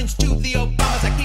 To the Obamas.